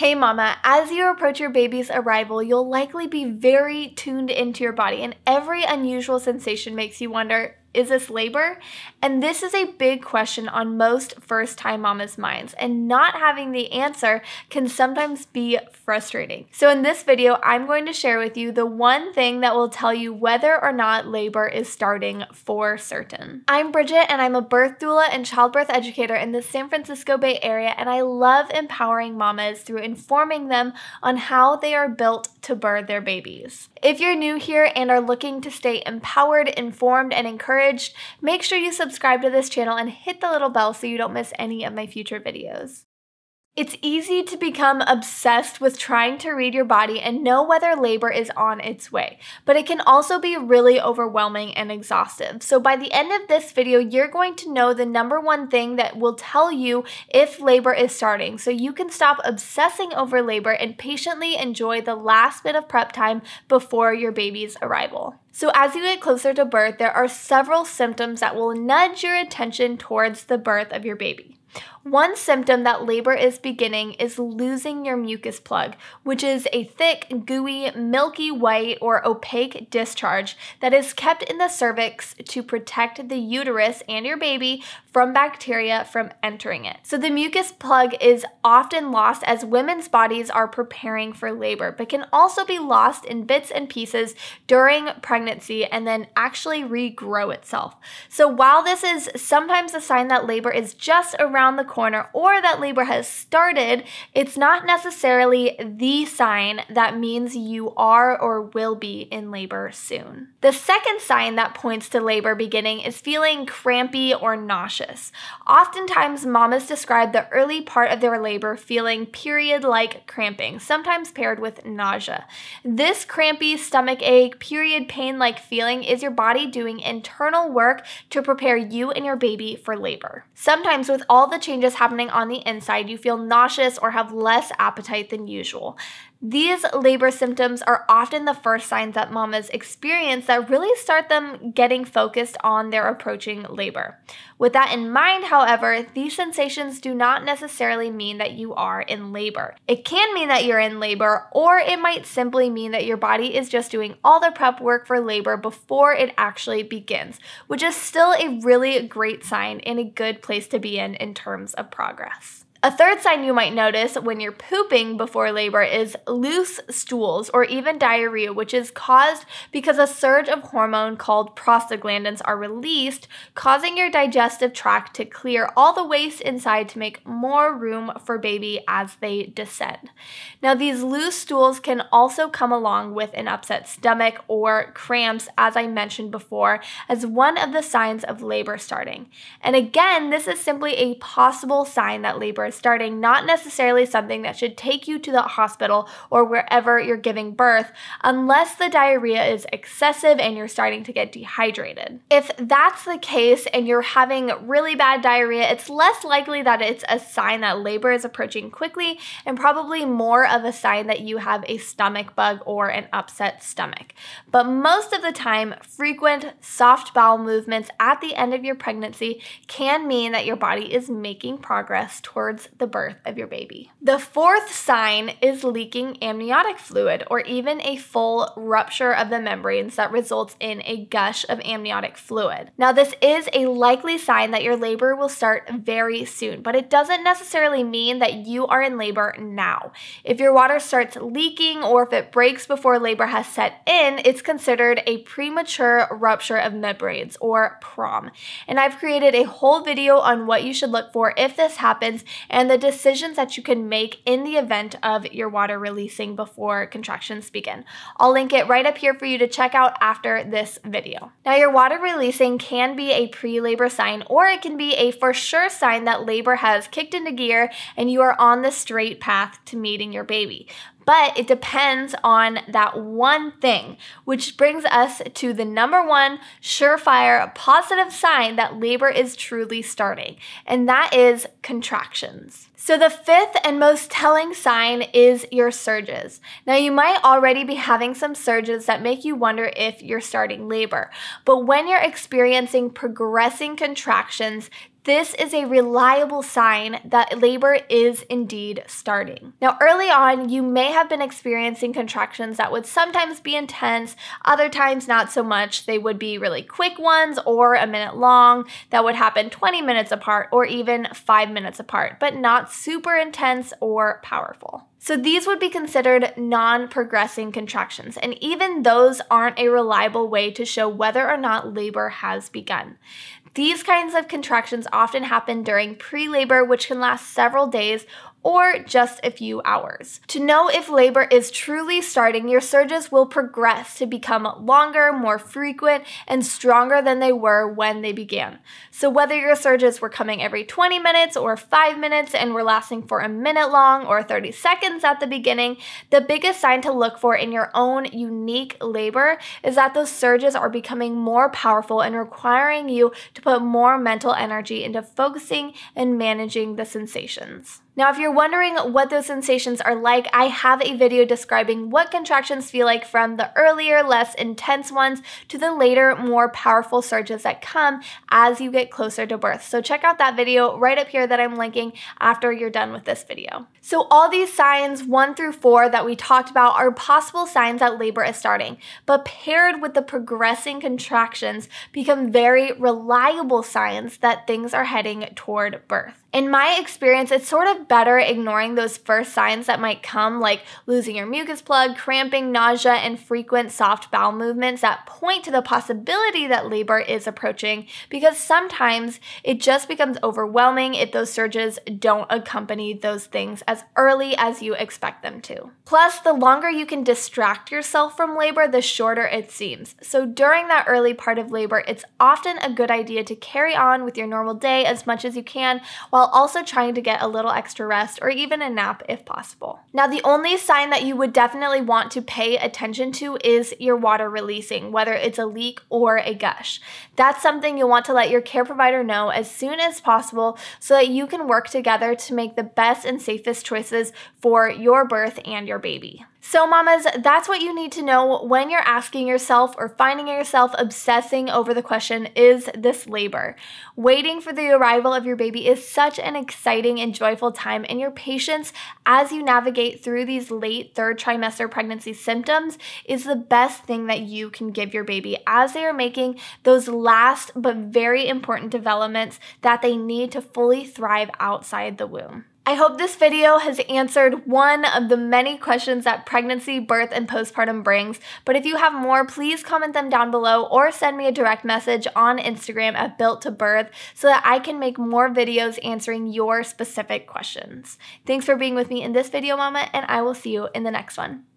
Hey mama, as you approach your baby's arrival, you'll likely be very tuned into your body and every unusual sensation makes you wonder, is this labor? And this is a big question on most first time mamas' minds, and not having the answer can sometimes be frustrating. So, in this video, I'm going to share with you the one thing that will tell you whether or not labor is starting for certain. I'm Bridget, and I'm a birth doula and childbirth educator in the San Francisco Bay Area, and I love empowering mamas through informing them on how they are built to birth their babies. If you're new here and are looking to stay empowered, informed, and encouraged, make sure you subscribe to this channel and hit the little bell so you don't miss any of my future videos. It's easy to become obsessed with trying to read your body and know whether labor is on its way, but it can also be really overwhelming and exhaustive. So by the end of this video, you're going to know the number one thing that will tell you if labor is starting, so you can stop obsessing over labor and patiently enjoy the last bit of prep time before your baby's arrival. So, as you get closer to birth, there are several symptoms that will nudge your attention towards the birth of your baby. One symptom that labor is beginning is losing your mucus plug, which is a thick, gooey, milky white, or opaque discharge that is kept in the cervix to protect the uterus and your baby from bacteria from entering it. So, the mucus plug is often lost as women's bodies are preparing for labor, but can also be lost in bits and pieces during pregnancy and then actually regrow itself. So, while this is sometimes a sign that labor is just around the corner or that labor has started, it's not necessarily the sign that means you are or will be in labor soon. The second sign that points to labor beginning is feeling crampy or nauseous. Oftentimes, mamas describe the early part of their labor feeling period like cramping, sometimes paired with nausea. This crampy stomach ache, period pain like feeling is your body doing internal work to prepare you and your baby for labor. Sometimes, with all the changes happening on the inside, you feel nauseous or have less appetite than usual. These labor symptoms are often the first signs that mamas experience that really start them getting focused on their approaching labor. With that in mind, however, these sensations do not necessarily mean that you are in labor. It can mean that you're in labor, or it might simply mean that your body is just doing all the prep work for labor before it actually begins, which is still a really great sign and a good place to be in in terms of progress. A third sign you might notice when you're pooping before labor is loose stools or even diarrhea, which is caused because a surge of hormone called prostaglandins are released, causing your digestive tract to clear all the waste inside to make more room for baby as they descend. Now, these loose stools can also come along with an upset stomach or cramps, as I mentioned before, as one of the signs of labor starting. And again, this is simply a possible sign that labor starting, not necessarily something that should take you to the hospital or wherever you're giving birth, unless the diarrhea is excessive and you're starting to get dehydrated. If that's the case and you're having really bad diarrhea, it's less likely that it's a sign that labor is approaching quickly and probably more of a sign that you have a stomach bug or an upset stomach. But most of the time, frequent soft bowel movements at the end of your pregnancy can mean that your body is making progress towards towards the birth of your baby. The fourth sign is leaking amniotic fluid or even a full rupture of the membranes that results in a gush of amniotic fluid. Now, this is a likely sign that your labor will start very soon, but it doesn't necessarily mean that you are in labor now. If your water starts leaking or if it breaks before labor has set in, it's considered a premature rupture of membranes or PROM. And I've created a whole video on what you should look for if this happens and the decisions that you can make in the event of your water releasing before contractions begin. I'll link it right up here for you to check out after this video. Now, your water releasing can be a pre-labor sign or it can be a for sure sign that labor has kicked into gear and you are on the straight path to meeting your baby but it depends on that one thing, which brings us to the number one surefire positive sign that labor is truly starting, and that is contractions. So, the fifth and most telling sign is your surges. Now, you might already be having some surges that make you wonder if you're starting labor, but when you're experiencing progressing contractions, this is a reliable sign that labor is indeed starting. Now, early on, you may have been experiencing contractions that would sometimes be intense, other times not so much. They would be really quick ones or a minute long that would happen 20 minutes apart or even five minutes apart, but not super intense or powerful. So these would be considered non-progressing contractions, and even those aren't a reliable way to show whether or not labor has begun. These kinds of contractions often happen during pre labor, which can last several days or just a few hours. To know if labor is truly starting, your surges will progress to become longer, more frequent, and stronger than they were when they began. So, whether your surges were coming every 20 minutes or 5 minutes and were lasting for a minute long or 30 seconds at the beginning, the biggest sign to look for in your own unique labor is that those surges are becoming more powerful and requiring you to put more mental energy into focusing and managing the sensations. Now, if you're wondering what those sensations are like, I have a video describing what contractions feel like from the earlier, less intense ones to the later, more powerful surges that come as you get closer to birth. So check out that video right up here that I'm linking after you're done with this video. So all these signs, one through four that we talked about are possible signs that labor is starting, but paired with the progressing contractions become very reliable signs that things are heading toward birth. In my experience, it's sort of better ignoring those first signs that might come, like losing your mucus plug, cramping, nausea, and frequent soft bowel movements that point to the possibility that labor is approaching, because sometimes it just becomes overwhelming if those surges don't accompany those things as early as you expect them to. Plus, the longer you can distract yourself from labor, the shorter it seems. So during that early part of labor, it's often a good idea to carry on with your normal day as much as you can while also trying to get a little extra rest or even a nap if possible. Now, the only sign that you would definitely want to pay attention to is your water releasing, whether it's a leak or a gush. That's something you'll want to let your care provider know as soon as possible so that you can work together to make the best and safest choices for your birth and your baby. So, mamas, that's what you need to know when you're asking yourself or finding yourself obsessing over the question is this labor? Waiting for the arrival of your baby is such an exciting and joyful time, and your patience as you navigate through these late third trimester pregnancy symptoms is the best thing that you can give your baby as they are making those last but very important developments that they need to fully thrive outside the womb. I hope this video has answered one of the many questions that pregnancy, birth, and postpartum brings, but if you have more, please comment them down below or send me a direct message on Instagram at Built to Birth so that I can make more videos answering your specific questions. Thanks for being with me in this video, Mama, and I will see you in the next one.